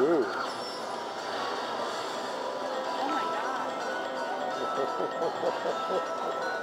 Ooh. Oh my God.